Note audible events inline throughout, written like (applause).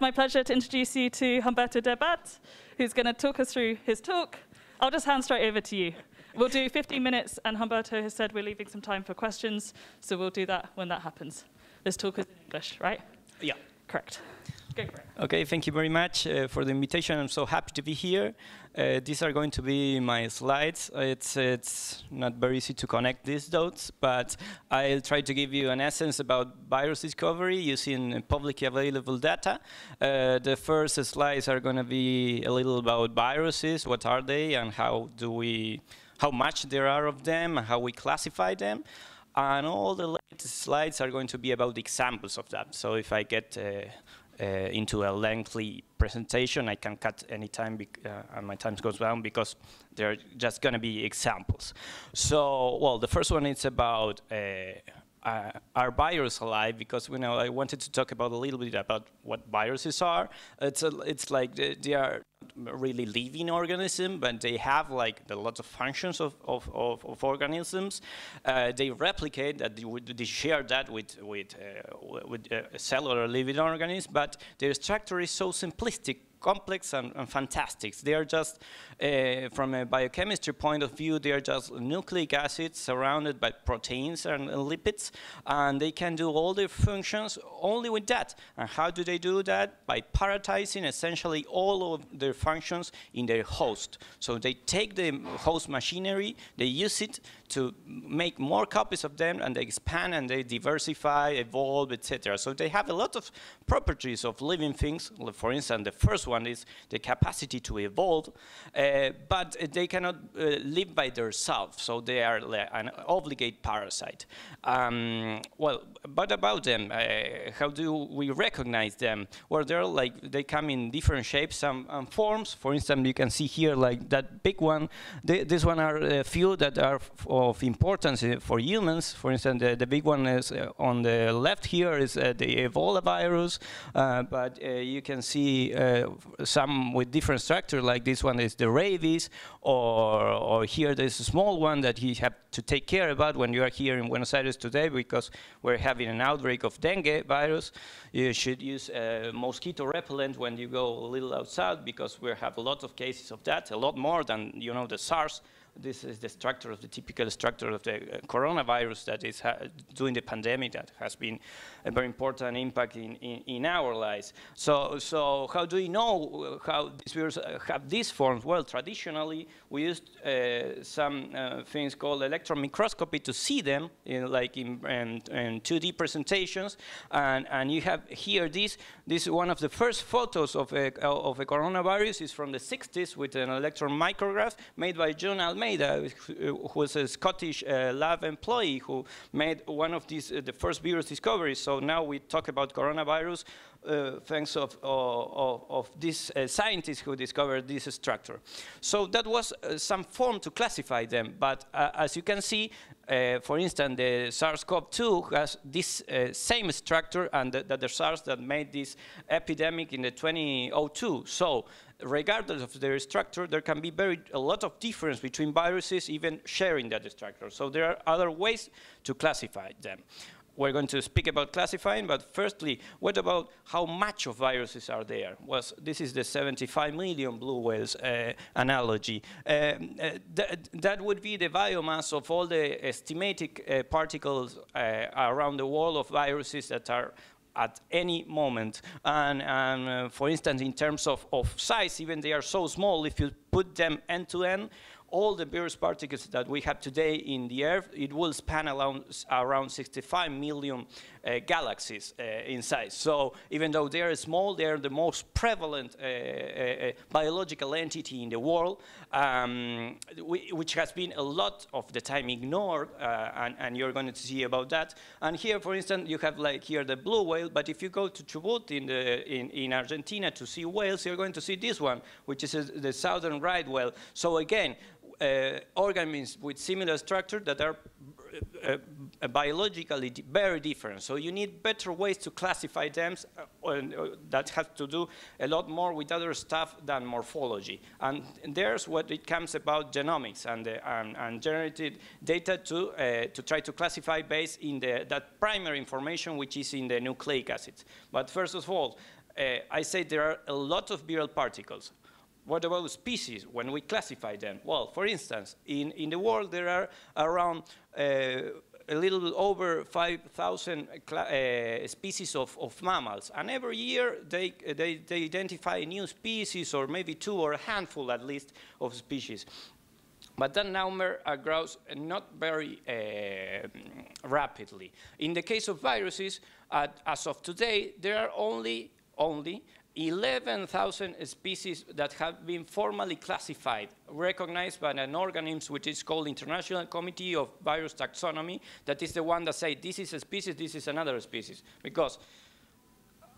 it's my pleasure to introduce you to Humberto Debat, who's going to talk us through his talk. I'll just hand straight over to you. We'll do 15 minutes, and Humberto has said we're leaving some time for questions, so we'll do that when that happens. This talk is in English, right? Yeah. Correct. Okay, thank you very much uh, for the invitation. I'm so happy to be here. Uh, these are going to be my slides. It's, it's not very easy to connect these dots, but I'll try to give you an essence about virus discovery using publicly available data. Uh, the first slides are going to be a little about viruses, what are they, and how do we, how much there are of them, and how we classify them. And all the latest slides are going to be about examples of that. So if I get uh, into a lengthy presentation, I can cut any time uh, and my time goes down because there are just going to be examples. So, well, the first one is about uh, are viruses alive? Because you know, I wanted to talk about a little bit about what viruses are. It's a, it's like they, they are really living organism, but they have like a lot of functions of, of, of, of organisms. Uh, they replicate that they, they, share that with with uh, with uh, cellular living organisms, but their structure is so simplistic complex and, and fantastic. They are just, uh, from a biochemistry point of view, they are just nucleic acids surrounded by proteins and, lipids, and they can do all their functions only with that. And how do they do that? By parasitizing essentially all of their functions in their host. So they take the host machinery, they use it to make more copies of them, and they expand and they diversify, evolve, etc. So they have a lot of properties of living things. For instance, the first one is the capacity to evolve, uh, but they cannot uh, live by themselves, so they are an obligate parasite. Um, well, but about them, uh, how do we recognize them? Well, they're like, they come in different shapes and, and forms. For instance, you can see here like that big one. They, this one are a few that are of importance uh, for humans. For instance, the, the big one is uh, on the left here is uh, the Ebola virus, uh, but uh, you can see some with different structure, like this one is the rabies, or, or here there's a small one that you have to take care about when you are here in Buenos Aires today because we're having an outbreak of dengue virus. You should use a mosquito repellent when you go a little outside because we have a lot of cases of that, a lot more than you know the SARS this is the structure of the typical structure of the uh, coronavirus that is doing the pandemic that has been a very important impact in, in, in, our lives. So, so how do we know how these viruses uh, have these forms? Well, traditionally, we used uh, some uh, things called electron microscopy to see them, in, like in, in, in, 2D presentations. And, and you have here this, this is one of the first photos of a, of a coronavirus is from the 60s with an electron micrograph made by John Almeida Almeida, who was a Scottish uh, lab employee who made one of these, uh, the first virus discoveries. So now we talk about coronavirus uh, thanks of, of, of this uh, scientist who discovered this structure. So that was uh, some form to classify them, but uh, as you can see, uh, for instance, the SARS-CoV-2 has this uh, same structure and the, the, the SARS that made this epidemic in the 2002. So regardless of their structure, there can be very a lot of difference between viruses even sharing that structure. So there are other ways to classify them. We're going to speak about classifying, but firstly, what about how much of viruses are there? Well, this is the 75 million blue whales uh, analogy. Um, uh, th that would be the biomass of all the estimated uh, particles uh, around the world of viruses that are at any moment. And, and uh, for instance, in terms of, of size, even they are so small, if you put them end to end, all the virus particles that we have today in the Earth, it will span around, around 65 million galaxies uh, in size. So even though they are small, they are the most prevalent uh, uh, biological entity in the world, um, which has been a lot of the time ignored, and, and, you're going to see about that. And here, for instance, you have like here the blue whale, but if you go to Chubut in, the, in, in Argentina to see whales, you're going to see this one, which is the southern right whale. So again, uh, organisms with similar structure that are uh, uh, biologically very different. So you need better ways to classify them uh, uh, that have to do a lot more with other stuff than morphology. And there's what it comes about genomics and, and, and generated data to, uh, to try to classify based in the, that primary information which is in the nucleic acids. But first of all, I say there are a lot of viral particles. What about species when we classify them? Well, for instance, in, in the world there are around uh, a little over 5,000 uh, species of, of, mammals. And every year they, they, they, identify new species or maybe two or a handful at least of species. But that number uh, grows not very uh, rapidly. In the case of viruses, as of today, there are only, only 11,000 species that have been formally classified, recognized by an organism which is called International Committee of Virus Taxonomy, that is the one that says this is a species, this is another species. Because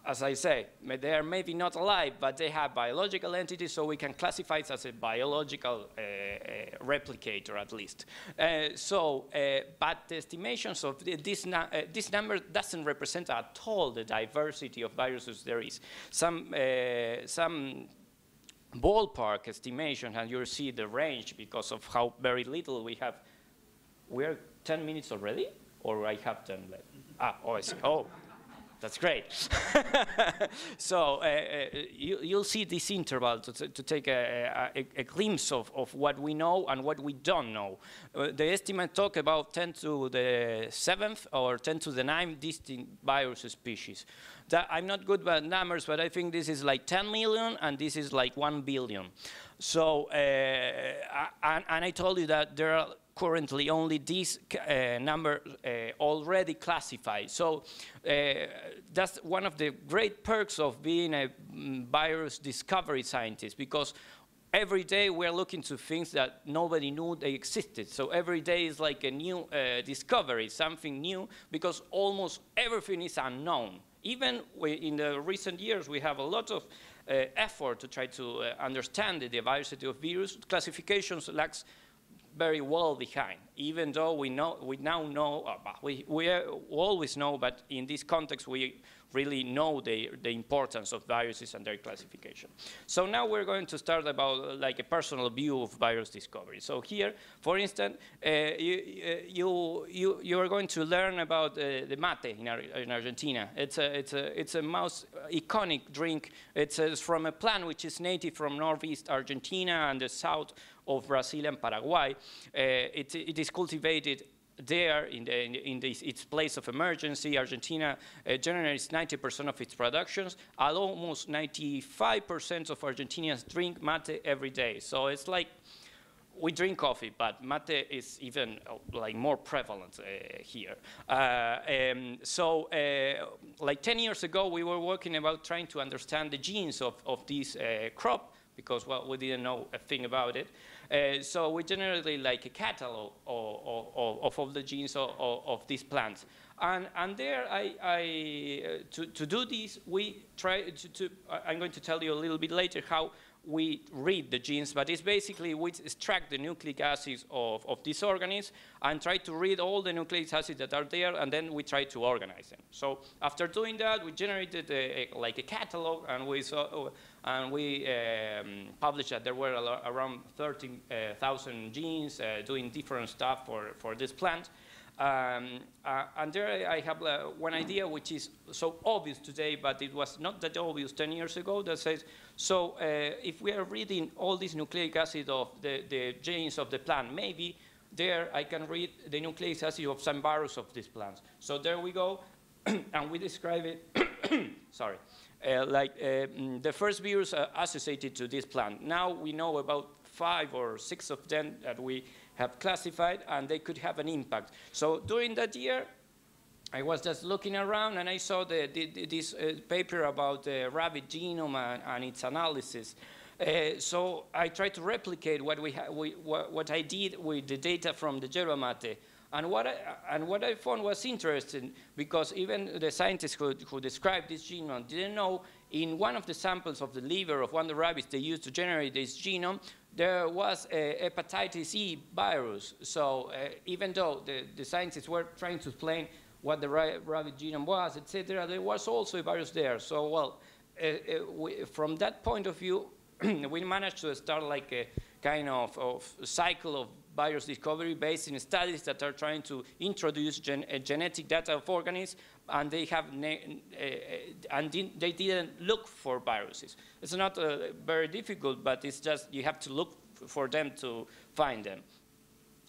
as I say, they are maybe not alive, but they have biological entities, so we can classify it as a biological uh, uh, replicator at least. Uh, so, uh, but the estimations of this, uh, this number doesn't represent at all the diversity of viruses there is. Some, uh, some ballpark estimation, and you see the range because of how very little we have. We're 10 minutes already? Or I have 10 left? Ah, oh, I see. Oh. That's great. (laughs) so uh, uh, you, will see this interval to, to take a, a, a, glimpse of, of what we know and what we don't know. Uh, the estimate talk about 10 to the 7th or 10 to the 9th distinct virus species. That, I'm not good with numbers, but I think this is like 10 million and this is like 1 billion. So, uh, and, and I told you that there are currently only this uh, number uh, already classified. So uh, that's one of the great perks of being a mm, virus discovery scientist because every day we're looking to things that nobody knew they existed. So every day is like a new uh, discovery, something new, because almost everything is unknown. Even in the recent years, we have a lot of uh, effort to try to uh, understand the diversity of virus. Classifications lacks very well behind, even though we know we now know uh, we we always know, but in this context we really know the, the importance of viruses and their classification. So now we're going to start about uh, like a personal view of virus discovery. So here, for instance, uh, you, uh, you, you, you are going to learn about uh, the mate in, Ar in, Argentina. It's a, it's, a, it's a most iconic drink. It's, uh, from a plant which is native from northeast Argentina and the south of Brazil and Paraguay. Uh, it, it is cultivated there in, the, in, this, its place of emergency, Argentina uh, generates 90% of its productions, almost 95% of Argentinians drink mate every day. So it's like we drink coffee, but mate is even uh, like more prevalent uh, here. Uh, um, so, like 10 years ago, we were working about trying to understand the genes of, of this crop because well, we didn't know a thing about it. Uh, so we generally like a catalog of, of, of all the genes of, of, these plants. And, and there, I, I uh, to, to do this, we try to, to, I'm going to tell you a little bit later how we read the genes, but it's basically we extract the nucleic acids of, of these organisms and try to read all the nucleic acids that are there, and then we try to organize them. So after doing that, we generated a, a, like a catalog, and we saw, and we um, published that there were around 13,000 genes uh, doing different stuff for, for this plant. Um, uh, and there I have uh, one idea which is so obvious today, but it was not that obvious 10 years ago that says, so uh, if we are reading all these nucleic acid of the, the genes of the plant, maybe there I can read the nucleic acid of some virus of these plants. So there we go, (clears throat) and we describe it, (coughs) sorry, uh, like uh, mm, the first virus uh, associated to this plant. Now we know about five or six of them that we have classified, and they could have an impact. So during that year, I was just looking around and I saw the, the, this uh, paper about the rabbit genome and, and its analysis. Uh, so I tried to replicate what, we, we what, what, I did with the data from the yerba mate. And what, I, and what I found was interesting because even the scientists who, who described this genome didn't know in one of the samples of the liver of one of the rabbits they used to generate this genome, there was a hepatitis E virus. So uh, even though the, the scientists were trying to explain what the rabbit genome was, etc., there was also a virus there. So, well, uh, uh, we, from that point of view, (clears throat) we managed to start like a kind of, of cycle of virus discovery based in studies that are trying to introduce gen uh, genetic data of organisms, and they have uh, and they didn't look for viruses. It's not uh, very difficult, but it's just you have to look for them to find them.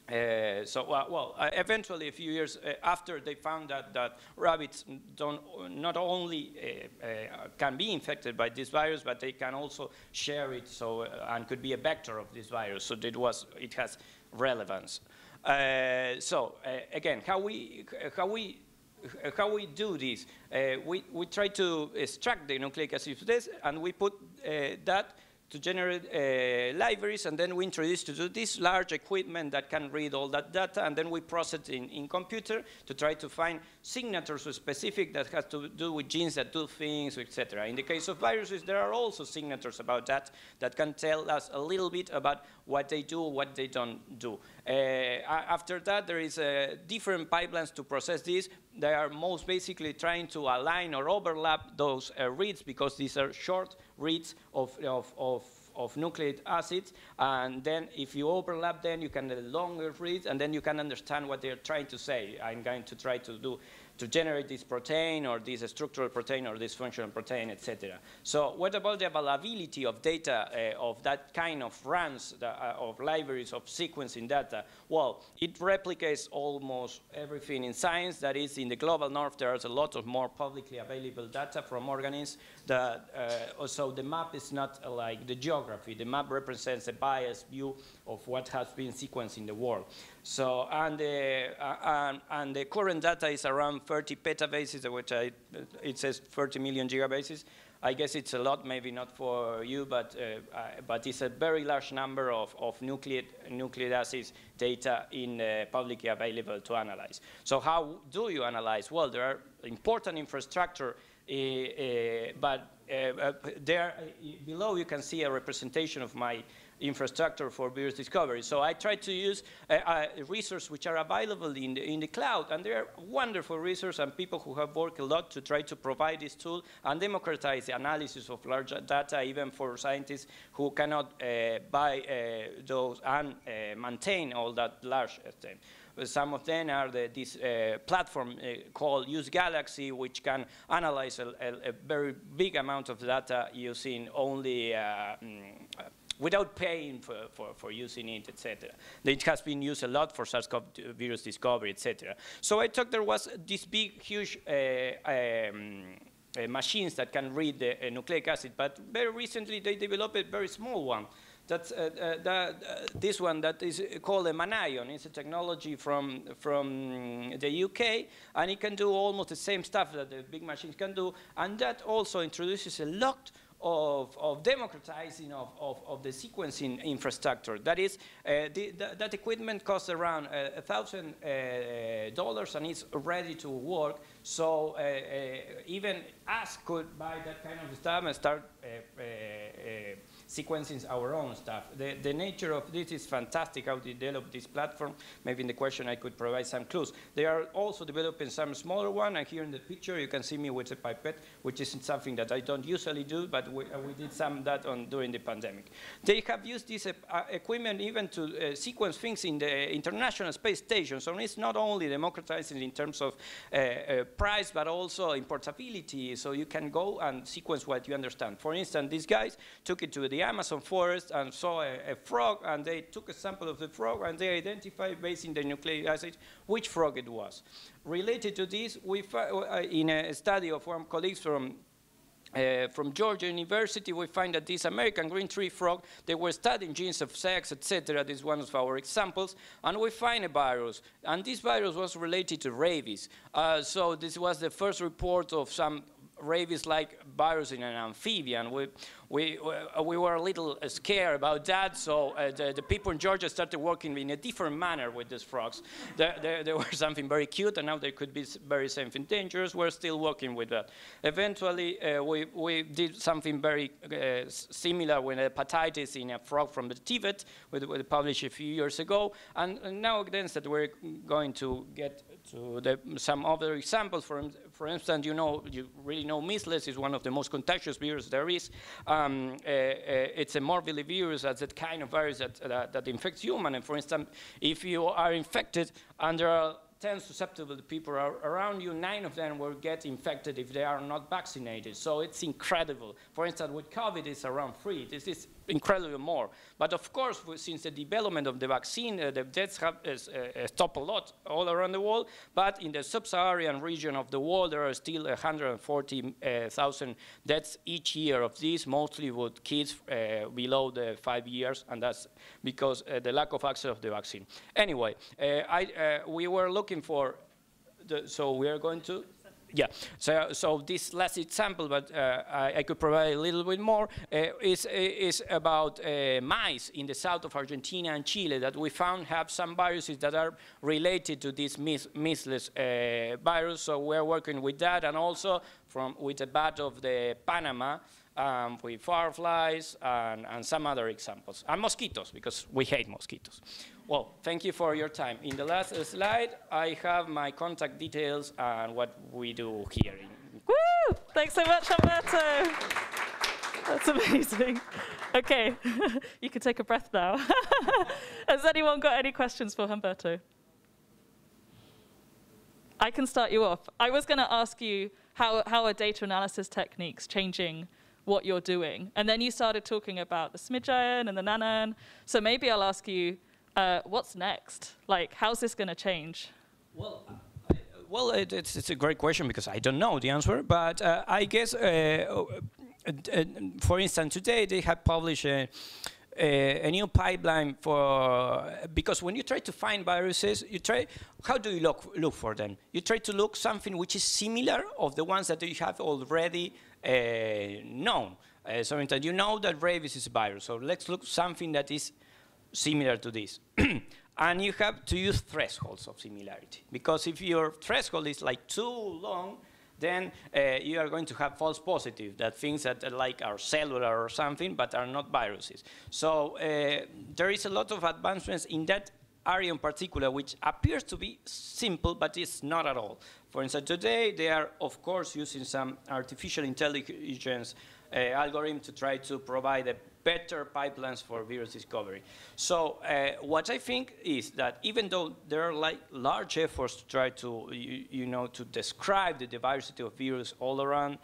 Uh, so, uh, well, uh, eventually, a few years uh, after they found that, that rabbits don't, not only uh, uh, can be infected by this virus, but they can also share it so, and could be a vector of this virus. So it, was, it has relevance. Uh, so, uh, again, how we, how we how we do this? Uh, we, we try to extract the nucleic acid of this, and we put that to generate uh, libraries, and then we introduce to do this large equipment that can read all that data, and then we process in, in computer to try to find signatures specific that has to do with genes that do things, etc. In the case of viruses, there are also signatures about that that can tell us a little bit about what they do, what they don't do. Uh, after that, there is uh, different pipelines to process this. They are most basically trying to align or overlap those uh, reads because these are short reads of, of, of, of nucleic acids. And then if you overlap them, you can longer reads, and then you can understand what they're trying to say. I'm going to try to do to generate this protein or this structural protein or this functional protein, etc. So what about the availability of data uh, of that kind of runs, the, uh, of libraries of sequencing data? Well, it replicates almost everything in science. That is, in the global north, there's a lot of more publicly available data from organisms. That, uh, so the map is not like the geography. The map represents a biased view of what has been sequenced in the world. So, and the, uh, and, and, the current data is around 30 petabases, which I, it says 30 million gigabases. I guess it's a lot, maybe not for you, but, uh, uh, but it's a very large number of, of nucleic, nucleic data in uh, publicly available to analyze. So how do you analyze? Well, there are important infrastructure, uh, uh, but there below you can see a representation of my infrastructure for virus discovery. So I try to use uh, uh, resources which are available in the, in the cloud, and they're wonderful resources and people who have worked a lot to try to provide this tool and democratize the analysis of large data, even for scientists who cannot uh, buy uh, those and uh, maintain all that large thing. Some of them are the, this uh, platform uh, called Use Galaxy, which can analyze a, a, a, very big amount of data using only uh, mm, without paying for, for, for using it, etc. It has been used a lot for SARS-CoV virus discovery, etc. So I thought there was this big, huge uh, um, uh, machines that can read the uh, nucleic acid, but very recently they developed a very small one. That's uh, uh, that, uh, this one that is called a Manion. It's a technology from, from the UK, and it can do almost the same stuff that the big machines can do, and that also introduces a lot of, of democratizing of, of, of, the sequencing infrastructure. That is, uh, the, the, that equipment costs around uh, a thousand uh, dollars and it's ready to work. So uh, even us could buy that kind of stuff and start sequencing our own stuff. The, the nature of this is fantastic, how they develop this platform. Maybe in the question I could provide some clues. They are also developing some smaller one, and here in the picture you can see me with a pipette, which isn't something that I don't usually do, but we, we did some that on during the pandemic. They have used this uh equipment even to uh, sequence things in the International Space Station, so it's not only democratizing in terms of uh, uh, price, but also importability, so you can go and sequence what you understand. For instance, these guys took it to the Amazon forest and saw a, a, frog, and they took a sample of the frog, and they identified, based on the nucleic acid, which frog it was. Related to this, we uh, in a study of one colleagues from uh, from Georgia University, we find that this American green tree frog, they were studying genes of sex, etc. This is one of our examples. And we find a virus. And this virus was related to rabies. Uh, so this was the first report of some rabies-like virus in an amphibian. We, we, uh, we were a little scared about that, so uh, the, the, people in Georgia started working in a different manner with these frogs. There, there, there were (laughs) something very cute, and now they could be very something dangerous. We're still working with that. Eventually, uh, we, we did something very similar with hepatitis in a frog from the Tibet, which we published a few years ago, and, and now then that we're going to get to the, some other examples. For, for instance, you know, you really know measles is one of the most contagious viruses there is. Um, uh, uh, it's a morbillivirus virus, that's that kind of virus that, that, that infects human. And for instance, if you are infected and there are 10 susceptible people around you, nine of them will get infected if they are not vaccinated. So it's incredible. For instance, with COVID, it's around three. This is incredibly more. But of course, since the development of the vaccine, uh, the deaths have uh, uh, stopped a lot all around the world. But in the sub-Saharan region of the world, there are still 140,000 deaths each year of these, mostly with kids uh, below the five years, and that's because uh, the lack of access of the vaccine. Anyway, uh, I, we were looking for, the, so we are going to yeah, so, so this last example, but uh, I, I, could provide a little bit more, uh, is, is about uh, mice in the south of Argentina and Chile that we found have some viruses that are related to this measles uh, virus. So we're working with that and also from with the bat of the Panama um, with fireflies and, and some other examples. And mosquitoes, because we hate mosquitoes. Well, thank you for your time. In the last slide, I have my contact details and what we do here. Woo! Thanks so much, Humberto. That's amazing. Okay, (laughs) you can take a breath now. (laughs) Has anyone got any questions for Humberto? I can start you off. I was going to ask you how, how are data analysis techniques changing what you're doing? And then you started talking about the SMIDGIAN and the NANAN. So maybe I'll ask you, uh, what's next? Like, how's this going to change? Well, I, well, it, it's, it's a great question because I don't know the answer, but uh, I guess, uh, uh, uh for instance, today they have published a, a, a, new pipeline for, because when you try to find viruses, you try, how do you look, look for them? You try to look something which is similar of the ones that you have already uh, known. Uh, so instead, you know that rabies is a virus, so let's look something that is similar to this. (clears throat) and you have to use thresholds of similarity. Because if your threshold is like too long, then uh, you are going to have false positive, that things that uh, like are cellular or something, but are not viruses. So uh, there is a lot of advancements in that area in particular, which appears to be simple, but it's not at all. For instance, today they are, of course, using some artificial intelligence uh, algorithm to try to provide a better pipelines for virus discovery. So uh, what I think is that even though there are like large efforts to try to, you, you know, to describe the diversity of virus all around,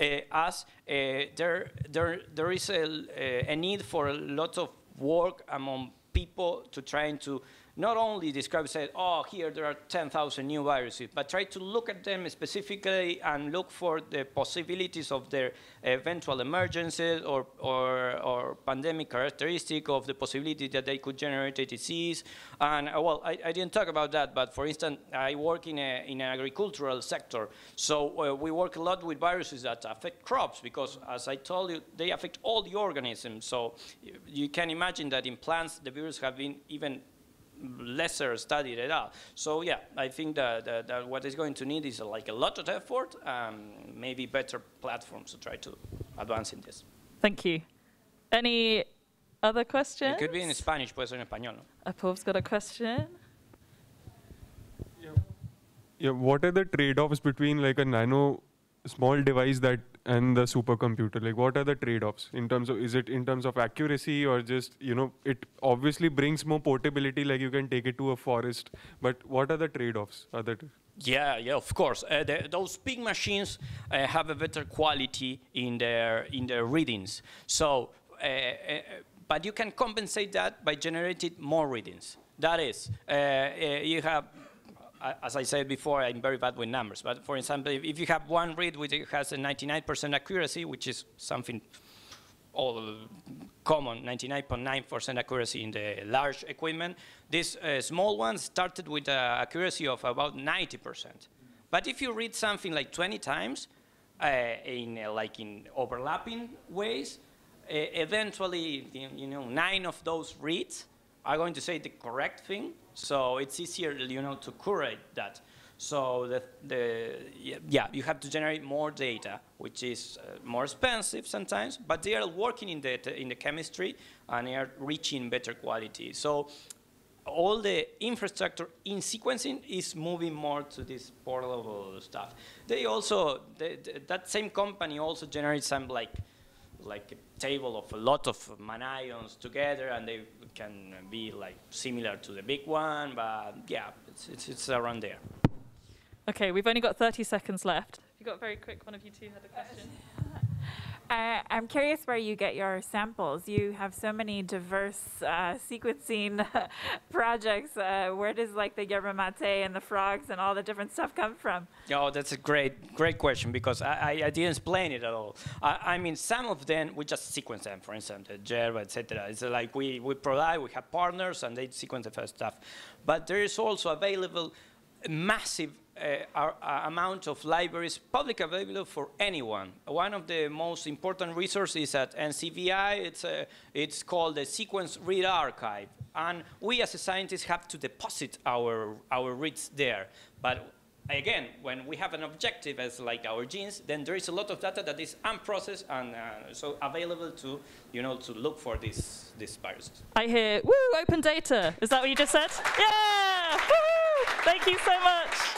uh, us, uh, there, there, there is a, a need for a lot of work among people to trying to not only describe, say, oh, here there are 10,000 new viruses, but try to look at them specifically and look for the possibilities of their eventual emergences or, or, or pandemic characteristic of the possibility that they could generate a disease. And, uh, well, I, I, didn't talk about that, but for instance, I work in, a, in an agricultural sector. So uh, we work a lot with viruses that affect crops because, as I told you, they affect all the organisms. So you can imagine that in plants, the virus have been even lesser studied at all. So yeah, I think that, that, that what is going to need is like a lot of effort, um, maybe better platforms to try to advance in this. Thank you. Any other questions? It could be in Spanish, puede ser en español. No? Apov's got a question. Yeah. yeah. What are the trade-offs between like a nano small device that and the supercomputer like what are the trade-offs in terms of is it in terms of accuracy or just you know it obviously brings more portability like you can take it to a forest but what are the trade-offs are other yeah, yeah, of course. Uh, the, those big machines uh, have a better quality in their in their readings. So, uh, uh but you can compensate that by generating more readings. That is, uh, uh, you have as I said before, I'm very bad with numbers. But for example, if, you have one read which has a 99% accuracy, which is something all common, 99.9% accuracy in the large equipment, this uh, small one started with an accuracy of about 90%. But if you read something like 20 times, uh, in uh, like in overlapping ways, eventually, you know, nine of those reads are going to say the correct thing, so it's easier, you know, to curate that. So the, the yeah, you have to generate more data, which is uh, more expensive sometimes, but they are working in the, in the chemistry and they are reaching better quality. So all the infrastructure in sequencing is moving more to this portable stuff. They also, they, th that same company also generates some like, like a table of a lot of manions together and they can be like similar to the big one, but yeah, it's, it's, it's around there. Okay, we've only got 30 seconds left. You got very quick, one of you two had a question. Uh, I'm curious where you get your samples. You have so many diverse uh, sequencing (laughs) projects. Uh, where does like the yerba mate and the frogs and all the different stuff come from? Oh, that's a great, great question because I, I, I didn't explain it at all. I, I, mean, some of them we just sequence them. For instance, the yerba, etc. It's like we we provide, we have partners, and they sequence the first stuff. But there is also available massive uh, amount of libraries public available for anyone. One of the most important resources at NCBI, it's, uh, it's called the Sequence Read Archive. And we as a scientist have to deposit our, our reads there. But again, when we have an objective as like our genes, then there is a lot of data that is unprocessed and uh, so available to, you know, to look for these, these viruses. I hear, woo, open data. Is that what you just said? Yeah! Thank you so much.